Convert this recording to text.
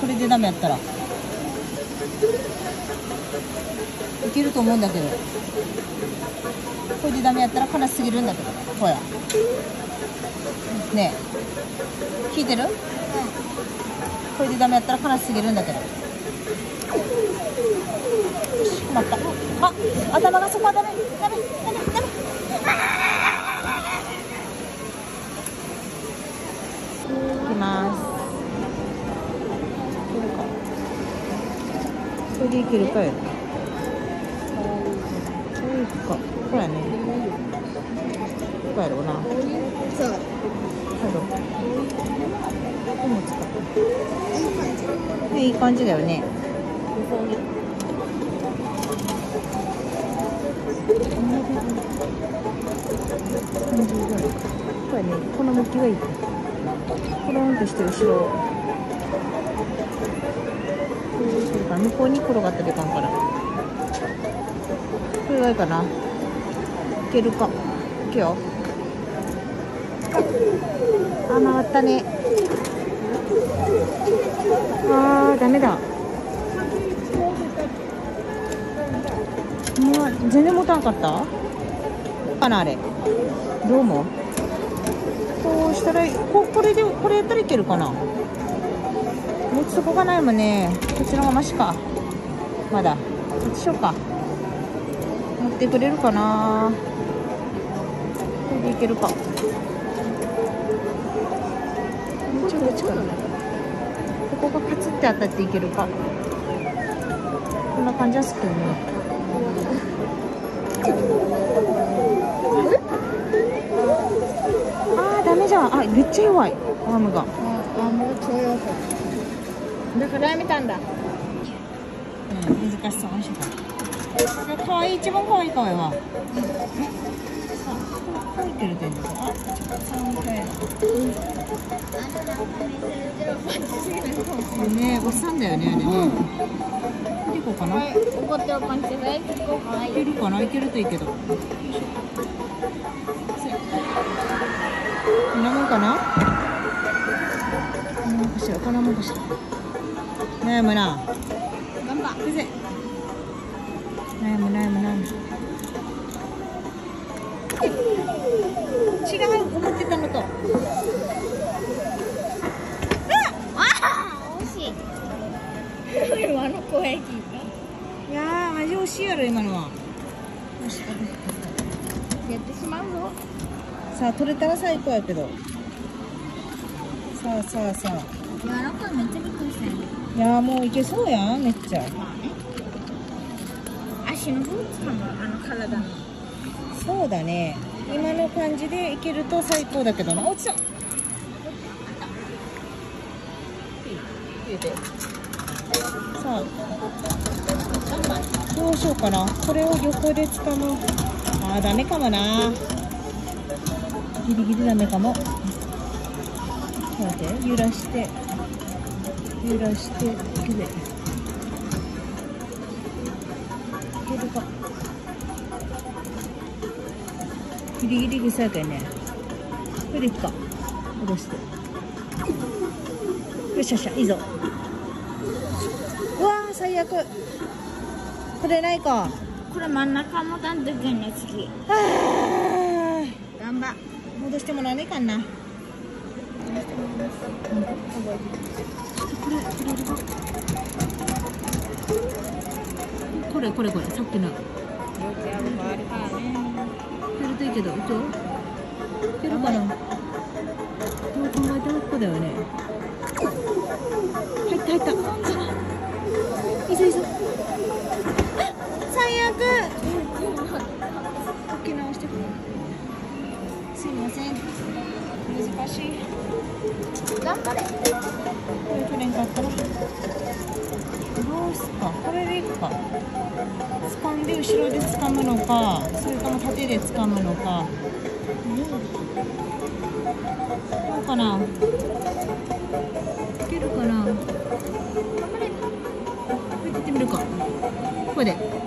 これでダメやったら。いけると思うんだけど。これでダメやったら悲しすぎるんだけど。ほや。ねえ。聞いてる、うん、これでダメやったら悲しすぎるんだけど。困った。あ頭がそこはダメ。ダメダメダメ。いきますそれでいけるかよそういうか。こうやね。こうやろうな。そうはいどこも使っていい感じだよね。これね。この向きがいい。コロンとして後ろそれから向こうに転がったらいかんから。これがいいかな。いけるか。いくよ。あ回ったね。あーダメだ。もう全然持たんかった？かなあれ。どう思う？こうしたらここれでこれやったらいけるかな？持つとこがないもんね。こっちの方がマシか。まだ。こっちしようか。持ってくれるかな。これでいけるか。ちょっと近い。ここがカツって当たっていけるか。こんな感じはすくね。あーダメじゃん。あめっちゃ弱い。アームが。ああもう超弱かだからやめたんだ。うん難しそう面白かったかわいい一番かわいいかわ。いいわいてる点ですあ三回ねおっさんだよねあれ。ねいこうかな。はい。怒っておパンチはい結構可愛いけるかな？いけるといいけど。こんなもんかな？こんなもんかしらこんなもんかしら悩むな。頑張先生悩む悩む悩む。違う思ってたのと。ああ惜しいいいやー味惜しい。やろ今のはやってしまうぞさあ取れたら最高やけどさあさあさあ柔らかいめっちゃびっくりしたよいやーもういけそうやんめっちゃ。まあね足の方つかむあの体の。そうだね。今の感じでいけると最高だけどな。落ちたさあ。どうしようかな。これを横で掴むあーダメかもな。ギリギリダメかも。待って揺らして揺らして手でいけるか。ギリギリぐさやかやね。これでいくか。下ろして。よっしゃしゃいいぞ。うわー最悪。これないか。これ真ん中もたんといけんね次。は頑張。あ戻してもらわねえかんな。これれこれこれさっきの。いけるといいけど一応いけるかなどう考えてもここだよね。入った入った。いいぞいいぞ。あ最悪。置き直してくれ。すいません。難しい。頑張れ。これ取れんかったらどうすかこれでいくか。掴んで後ろで掴むのかそれとも縦で掴むのか。どうかな。いけるかな。これ。でいってみるか。ここで。